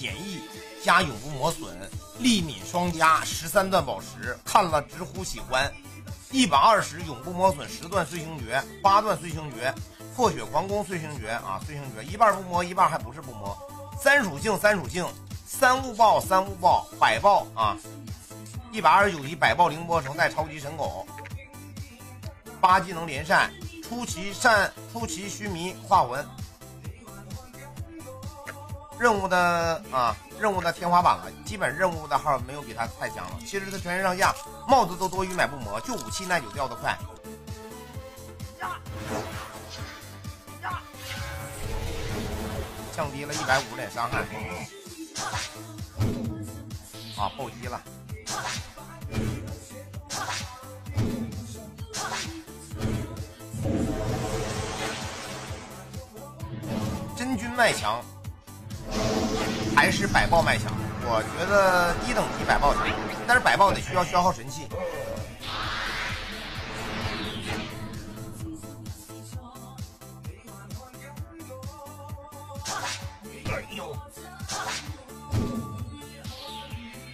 简易加永不磨损，力敏双加，十三段宝石，看了直呼喜欢。一百二十永不磨损，十段碎星诀，八段碎星诀，破血狂攻碎星诀啊，碎星诀一半不磨，一半还不是不磨。三属性，三属性，三物爆，三物爆，百爆啊！一百二十九级百爆凌波城带超级神狗，八技能连扇，出奇善，出奇须弥化魂。任务的啊，任务的天花板了，基本任务的号没有比他太强了。其实他全身上下帽子都多余买不磨，就武器耐久掉的快。降低了一百五十点伤害。啊，暴击了。真菌卖强。还是百爆卖强，我觉得低等级百爆强，但是百爆得需要消耗神器。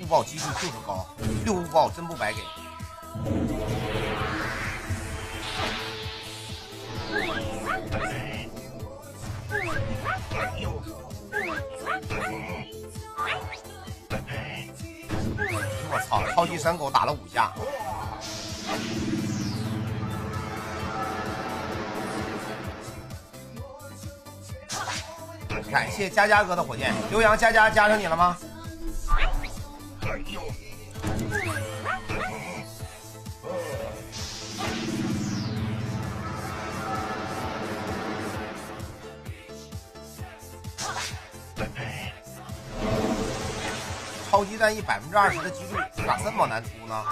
误爆几率就是高，六误爆真不白给。好！超级神狗打了五下。感谢佳佳哥的火箭，刘洋佳佳加上你了吗？超级战役百分之二十的几率，咋这么难出呢？